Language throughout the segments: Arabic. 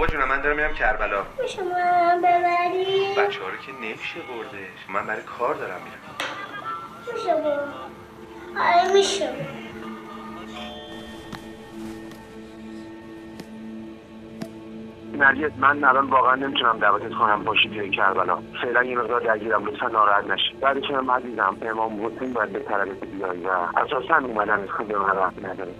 بابا جونم من دارم میرم کربلا. من ببری بچه ها رو که نمیشه بردش. من برای کار دارم میرم. میشه برد آره میشه. من الان واقعا نمی‌تونم دعوتت کنم باشی توی کربلا. فعلا یه مقدار درگیرم لطفا ناراحت نشی. بعدش هم عزیزم امام حسین باید به طلبت بیایی و اساسا اومدن خود به من رفت نداره.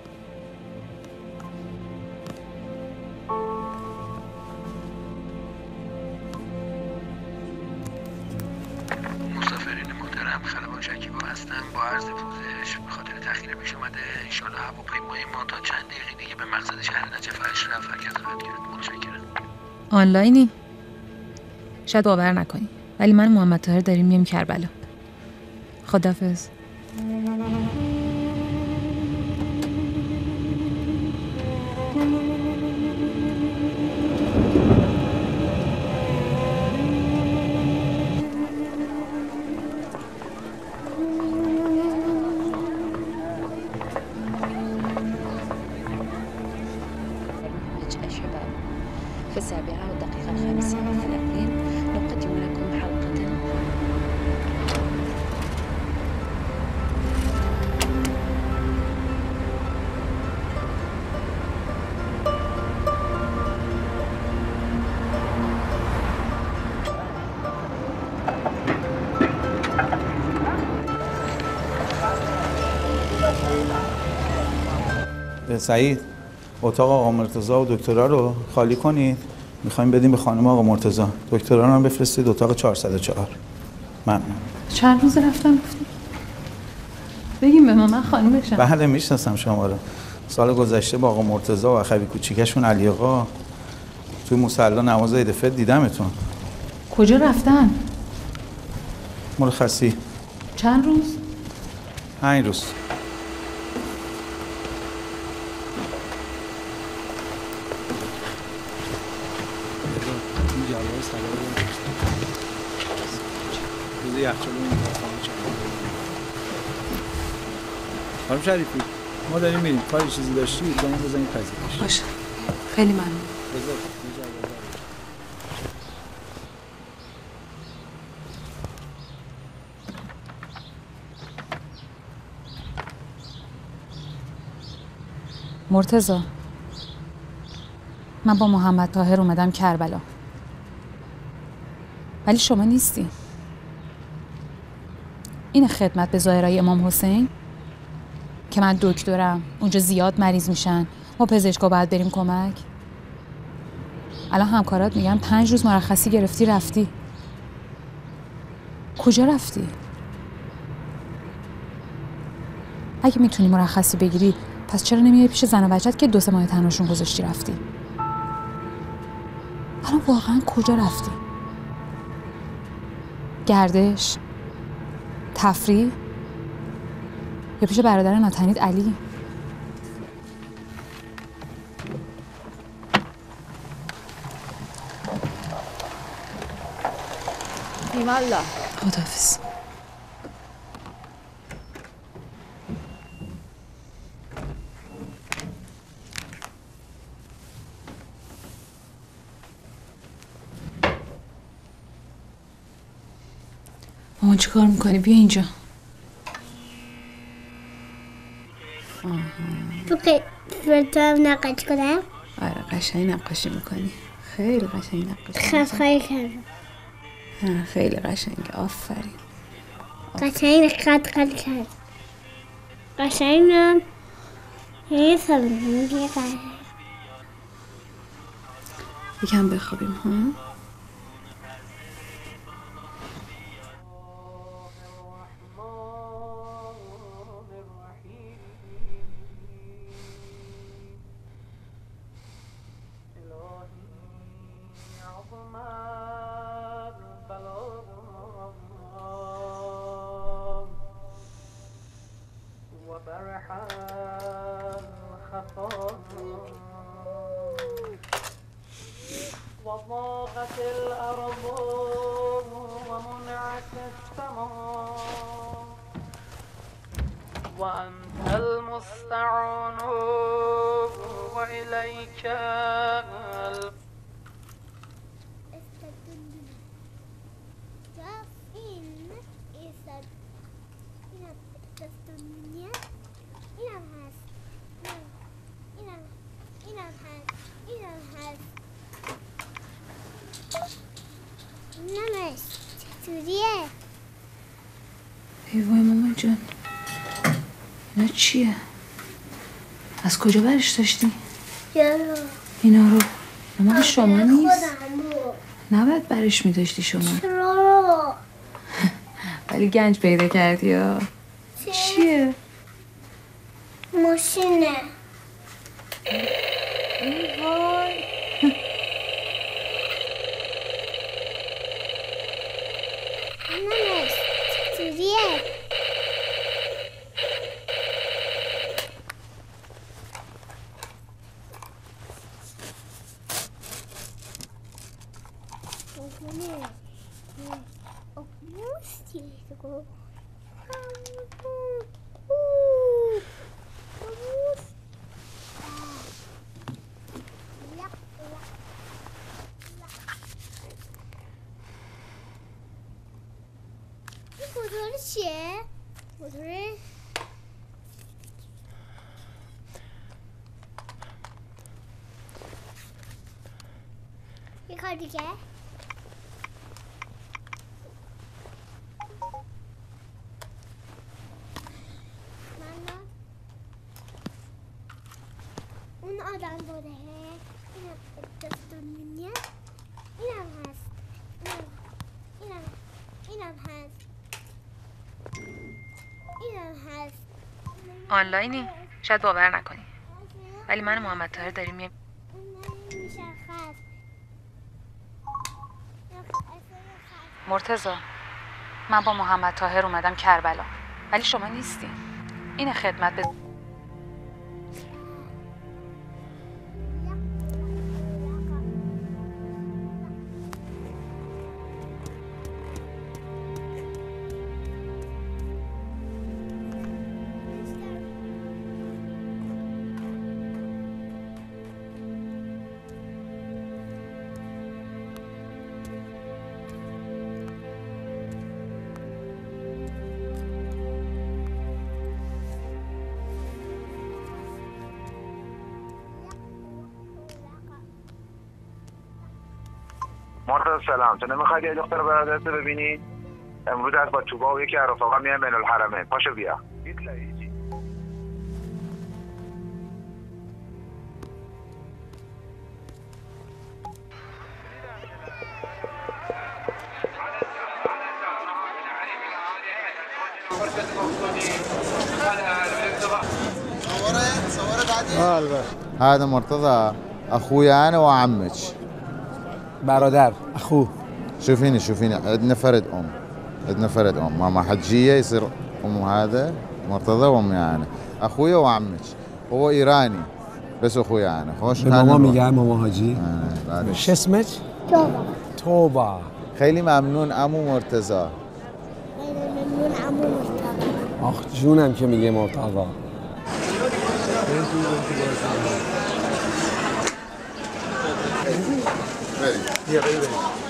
آنلاینی؟ شاید باور نکنی. ولی من محمد طاهر داریم میریم کربلا. خدافظ سعید اتاق آقا مرتضا و دکترا رو خالی کنید. می‌خوایم بدیم به خانم آقا مرتضا دکترا رو هم بفرستید اتاق 404 ممنون. چند روز رفتم گفتم بگیم به ما من خانومشم بله می‌شناسم شما رو. سال گذشته با آقا مرتضا و اخوی کوچیکشون علی آقا. توی مصلا نماز عید فطر دیدمتون. کجا رفتن؟ مرخصی. چند روز؟ پنج روز. خانم شریفی ما داریم میریم. کاری چیزی داشتی؟ زنگ بزنید پذیرش باشه. خیلی ممنون. مرتضی من با محمد طاهر اومدم کربلا. ولی شما نیستی. این خدمت به زائرای امام حسین؟ که من دکترم. اونجا زیاد مریض میشن. ما پزشکا باید بریم کمک. الان همکارات میگن پنج روز مرخصی گرفتی رفتی. کجا رفتی؟ اگه می‌تونی مرخصی بگیری پس چرا نمیای پیش زن و بچت که دو سه ماه تنهاشون گذاشتی رفتی؟ الان واقعا کجا رفتی؟ گردش تفریح؟ یا پیش برادر ناتنید علی؟ ایمالله. خدافز مامان چی کار می‌کنی؟ بیا اینجا. تو هم نقاش کنم؟ آره قشنگ نقاشی می‌کنی. خیلی قشنگ نقاشی خیلی خب، کردم. نه خیلی قشنگ. آفرین. قشنگ خط خط کرد. قشنگ هم. یه سبزی یکم بخوابیم ها؟ چیه؟ از کجا برش داشتی؟ چرا اینا رو مال شما نیست. نباید برش میداشتی شما چرا ولی گنج پیدا کردی یا چیه؟ ماشینه 写我的人你看这个 آنلاینی. شاید باور نکنی. ولی من و محمد طاهر داریم مشخص مرتضی من با محمد طاهر اومدم کربلا. ولی شما نیستین این خدمت به مرتضی سلام. تو نمیخوای یه دختر برادرت رو ببینی؟ امروز از با توبا و یکی از میان بین الحرمین پاشو بیا. هذا مرتضى اخويا أنا وعمك برادر اخو. شوفيني شوفيني. عندنا فرد ام عندنا فرد ام ماما حجيه يصير ام هذا مرتضى وامي انا اخويا وعمك. هو ايراني بس اخويا انا خوش به ماما میگم ماما حاجی. چه اسمت؟ توبه توبه خیلی ممنون امو مرتضى ممنون عمو مصطفی آخ جونم که میگه Ready. Yeah, ready.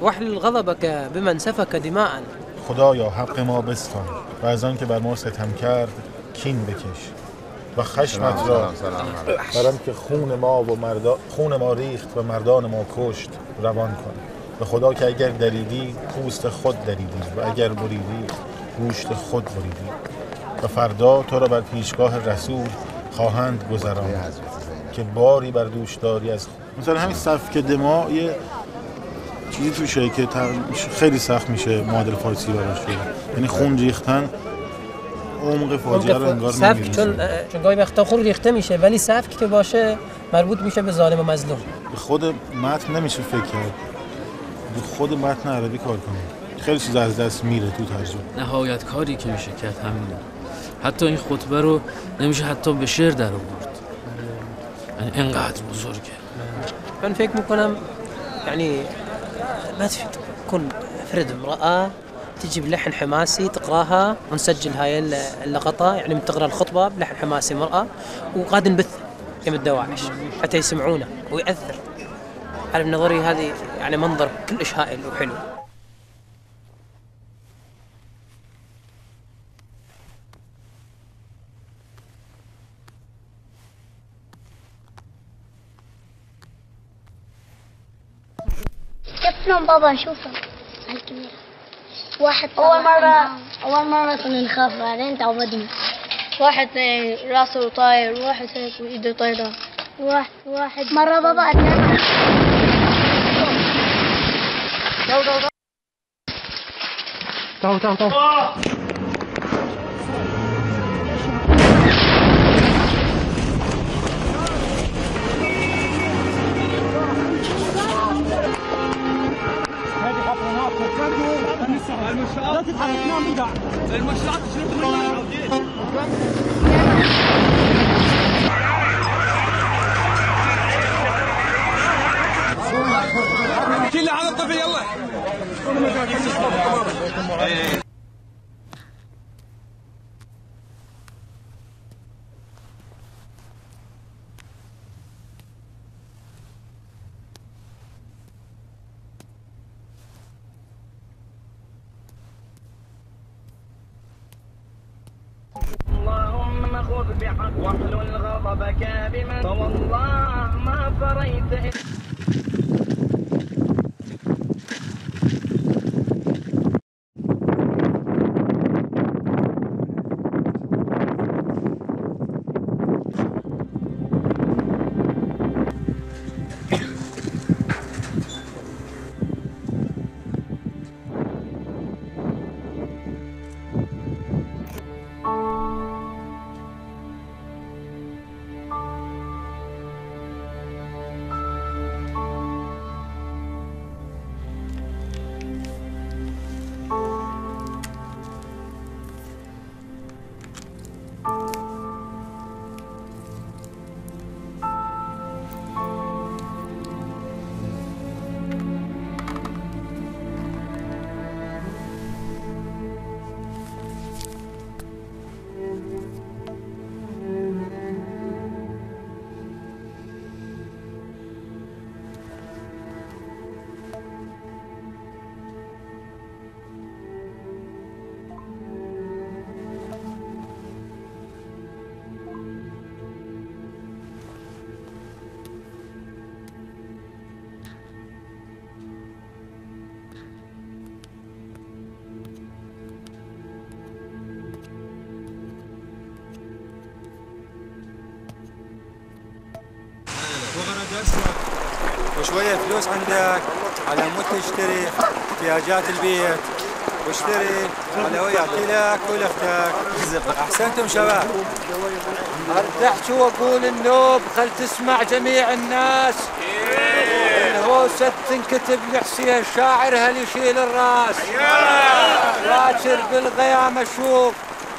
واحلل غضبك بمن سفك دماءنا خدایا حق ما بستان و از آن که بر ما ستم کرد کین بکش و خشمت را بر که خون ما و مردا... خون ما ریخت و مردان ما کشت روان کن. به خدا که اگر دریدی پوست خود دریدی و اگر بریدی گوشت خود بریدی. و فردا تو را بر پیشگاه رسول خواهند گذراند که باری بر دوش داری از مثلا همین سفک دماء یه چیزی توشه که خیلی سخت میشه معادل فارسی براش. یعنی خون ریختن عمق فاجعه رو انگار سفک نمی‌رسه. چون چون گاهی وقتا خون ریخته میشه ولی سفک که باشه مربوط میشه به ظالم و مظلوم. به خود متن نمیشه فکر کرد. به خود متن عربی کار کنیم خیلی چیز از دست میره تو ترجمه. نهایت کاری که میشه کرد همینه. حتی این خطبه رو نمیشه حتی به شعر در آورد. یعنی انقدر بزرگه. من فکر می‌کنم يعني ما تف- تكون فرد امرأة تجي بلحن حماسي تقراها ونسجل هاي الل- اللقطة. يعني من تقرأ الخطبة بلحن حماسي مرأة وقاعد نبث يم الدواعش حتى يسمعونه ويأثر. على بنظري هذه يعني منظر كلش هائل وحلو. شفنا بابا شوفه هالكبيرة واحد أول مرة أول مرة كنا نخاف بعدين تعودنا. واحد راسه طاير واحد هيك وإيده طايرة. واحد واحد. مرة بابا أتانا تعالوا تعالوا تعالوا القنوات فكرتوا على الطفل يلا وشوية فلوس عندك على مود تشتري احتياجات البيت. واشتري. يعطي لك ولاختك أحسنتم شباب. ارجع شو أقول النوب خل تسمع جميع الناس. الهوسة تنكتب لحسين شاعر هل يشيل الرأس. باكر بالغيام أشوف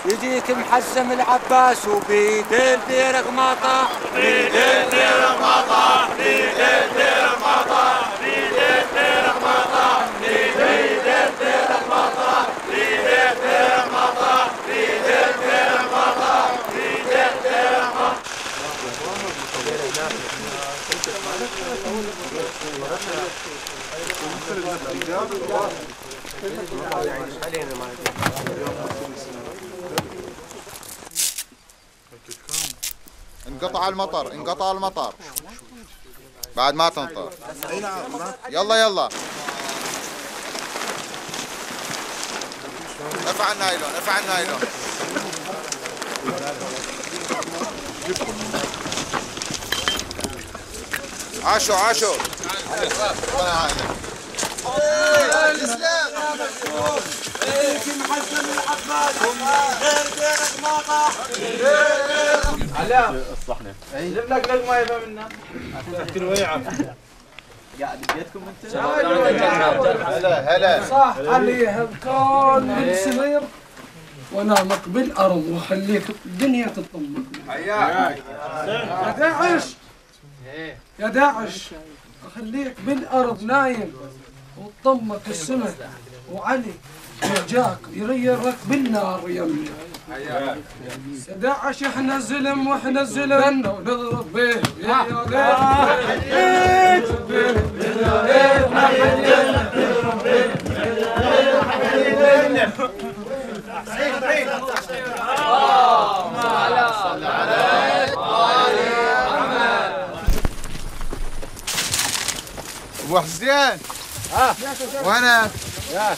يجيك محزم العباس. وبيد الدير غماطة بيد الدير غماطة بيد الدير انقطع المطر انقطع المطر. بعد ما تنطر. يلا يلا. ارفع النايلون ارفع النايلون. عاشوا عاشوا علاء اصلحنا جيب لك لقمه يا منا اكل ويعه قاعد بيتكم انت هلا هلا صح عليها بكل من صغير وانامك بالارض واخليك الدنيا تطمك حياك يا داعش يا داعش اخليك بالارض نايم وتطمك السماء وعلي يرجاك يريرك بالنار يا داعش إحنا الزلم وإحنا الزلم ونضرب به يا ليت أبو حسين. وينك؟ عاشر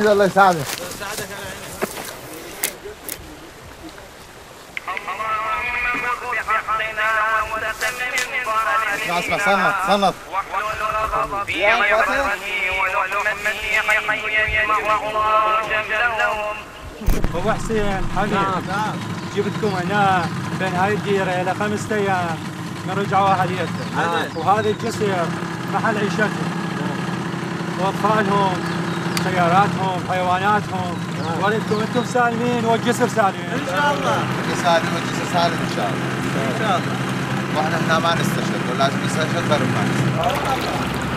حميد الله يساعدك. اسمع اسمع صنط صنط. أبو حسين حبيب نعم. جبتكم هنا بين هاي الديرة إلى خمسة أيام. من رجعوا اهاليتهم وهذا الجسر محل عيشتهم. وأطفالهم. سياراتهم حيواناتهم ولدكم أنتم سالمين والجسر سالمين ان شاء الله سالم والجسر سالم ان شاء الله ان شاء الله وإحنا هنا ما نستشهد ولازم نستشهد غير ما نستشهد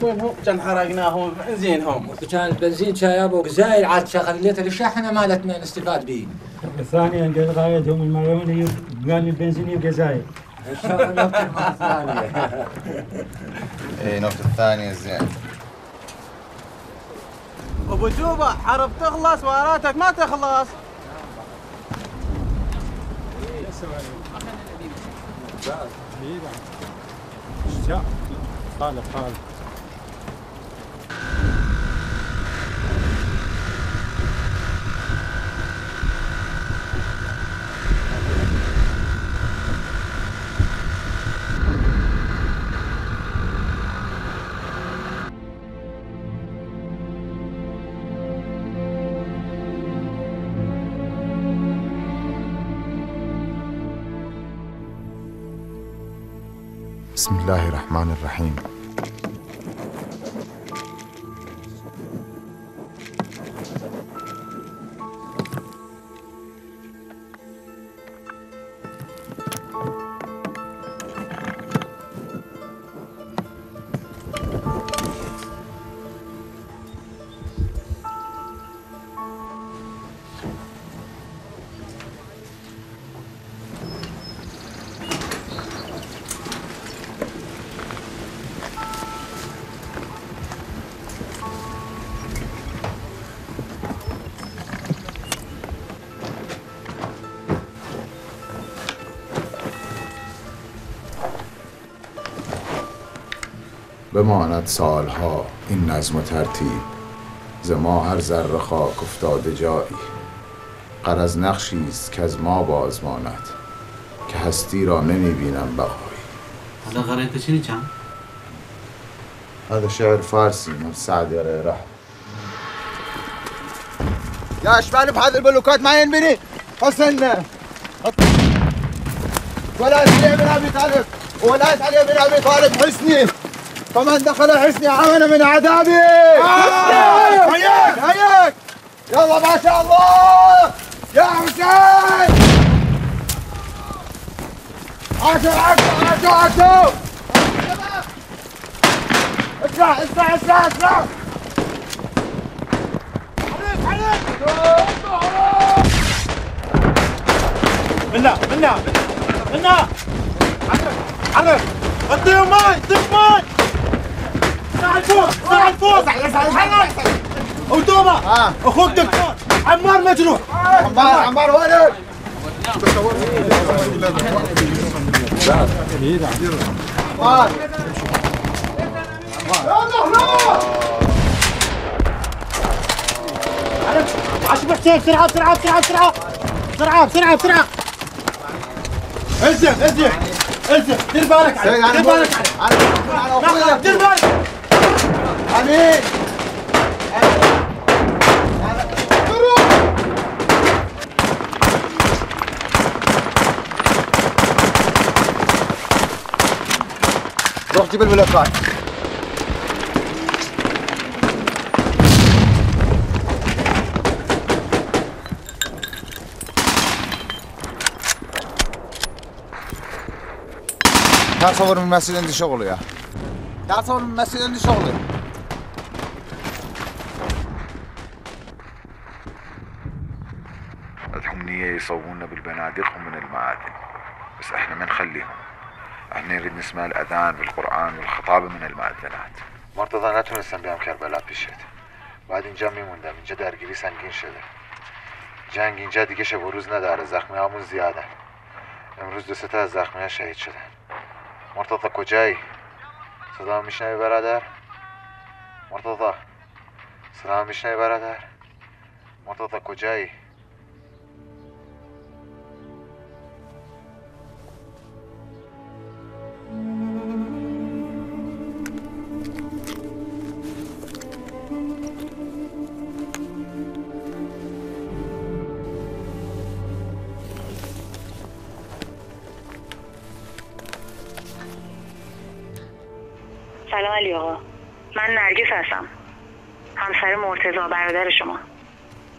كونهم كان حرقناهم. بنزينهم كان البنزين شايبه وزايد عاد شغلته للشاحنه مالتنا نستفاد به. ثانيا قال غايتهم المليوني قال لي البنزين يبقى زايد. ان شاء الله بتنفع الثانية اي نقطة الثانية زين. أبو جوبة حرب تخلص واراتك ما تخلص. خالد خالد بسم الرحمن الرحيم. بماند سالها این نظم و ترتیب. ز ما هر ذره خاک افتاده جایی. غرض نقشی است که از ما باز ماند که هستی را نمی بینم بقایی. هذا قرأت شنو كان؟ هذا شعر فارسي من سعدي رحمه يا اشبال بهذه البلوكات ما ينبني حسن ولاية علي بن ابي طالب ولاية علي بن ابي طالب حسني فمن دخل حسني امن من عذابي. هياك هياك يلا ما شاء الله. يا حسين. عاشوا عاشوا عاشوا عاشوا اسرع اسرع اسرع اسرع منا منا منا حرك أديهم ماي أديهم ماي. ساعد فوق ساعد فوق حرك ودوبة أخوك دكتور عمار مجروح. عمار عمار. ولد عمار. عشر حسين بسرعة بسرعة بسرعة بسرعة بسرعة بسرعة بسرعة انزل انزل انزل دير بالك عليه دير بالك عليه دير بالك. امين روح جيب الملفات تعال صور من المسجد عندي شغل يا تعال صور من المسجد عندي شغل يصورونا بالبنادق ومن المآذن بس إحنا ما نخليهم. إحنا نريد نسمع الأذان بالقرآن والخطابة من المؤذنات مرتضى نتونستن بیام کربلا پیشت بعد اینجا میموندم. اینجا درگیری سنگین شده. جنگ اینجا دیگه شب و روز نداره. زخمی همون زیادن امروز دو سه از زخمی ها شهید شدن. مرتضى کجایی؟ صدا میشنوی برادر؟ مرتضى صدا میشنوی برادر؟ مرتضى کجایی؟ سلام علی آقا من نرگس هستم همسر مرتزا برادر شما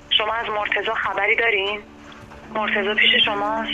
شما از مرتزا خبری دارین؟ مرتزا پیش شماست؟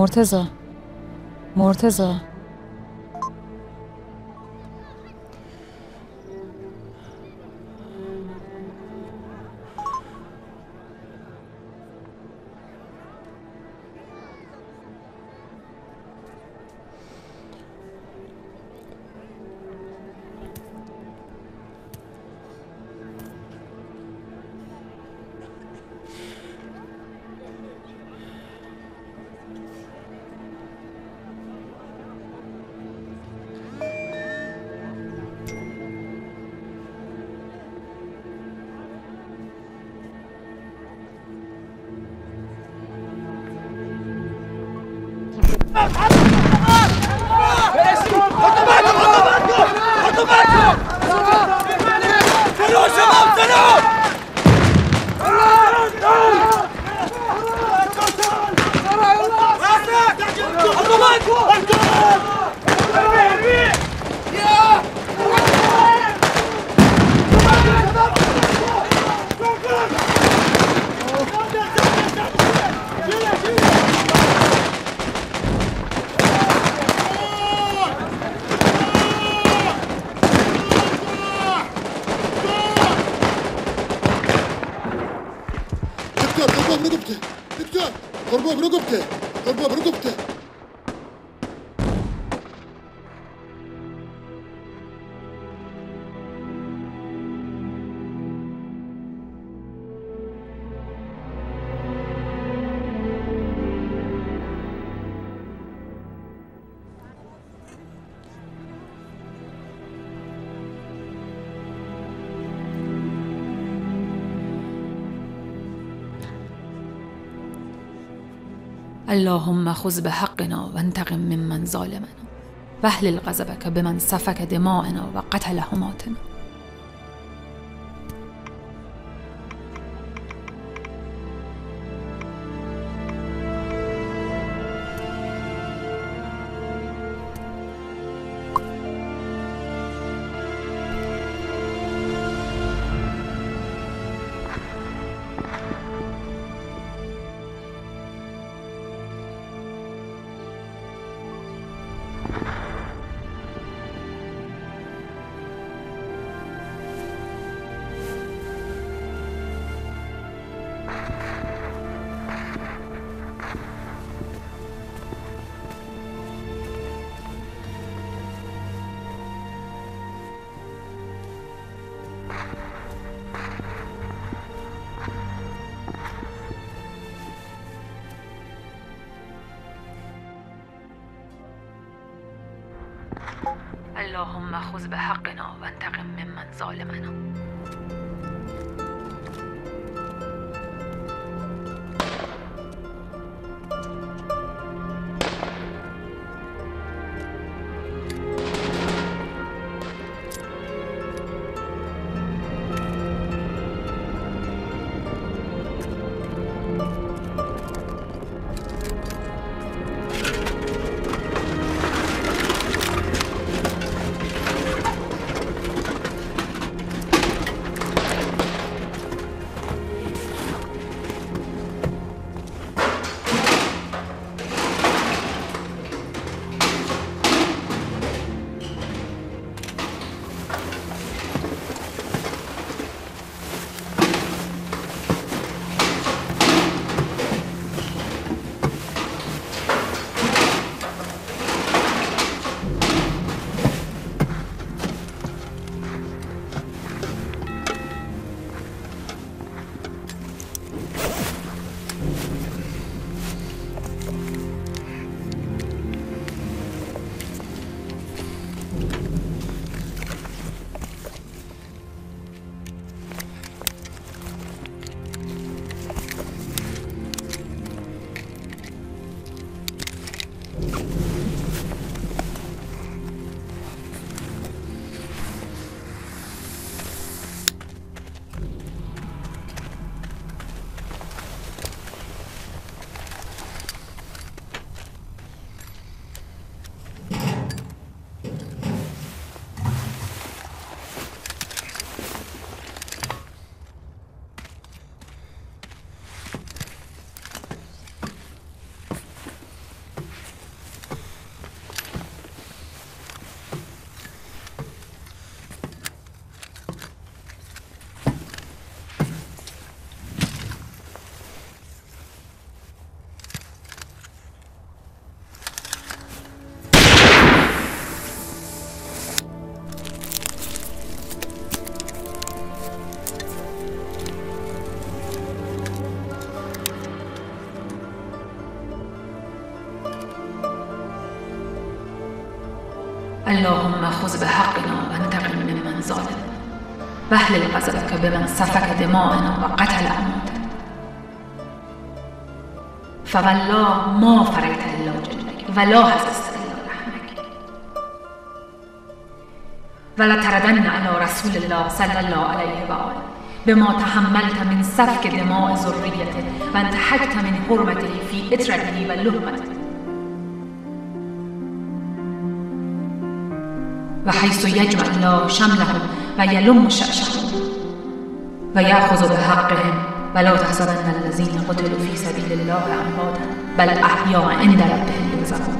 مرتزا مرتزا Kurban rugupte. Kurban rugupte. اللهم خذ بحقنا وانتقم ممن ظالمنا واهلل غضبك بمن سفك دماءنا وقتل حماتنا اللهم خذ به حقنا و انتقم ممن ظالمنا فاللهم خذ بحقنا وانتقم ممن ظالم. واحلل غضبك بمن سفك دماءنا وقتل أمواتنا فوالله ما فريت إلا جلدك ولا حسست إلا لحمك ولتردن على رسول الله صلى الله عليه وآله بما تحملت من سفك دماء ذريته وانتحكت من حرمته في إترته ولهمته و حیث یجمع الله شملهم و یلم شعشهم و یأخذ به حقهم ولا تحسبن الذین قتلوا فی سبيل الله امواتا بل احیاء عند ربهم یرزقون.